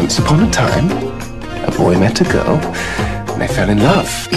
Once upon a time, a boy met a girl, and they fell in love.